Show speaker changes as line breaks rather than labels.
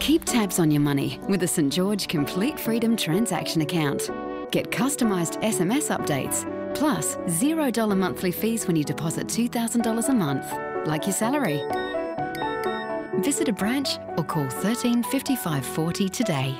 Keep tabs on your money with a St George Complete Freedom transaction account. Get customised SMS updates, plus $0 monthly fees when you deposit $2,000 a month, like your salary. Visit a branch or call thirteen fifty five forty today.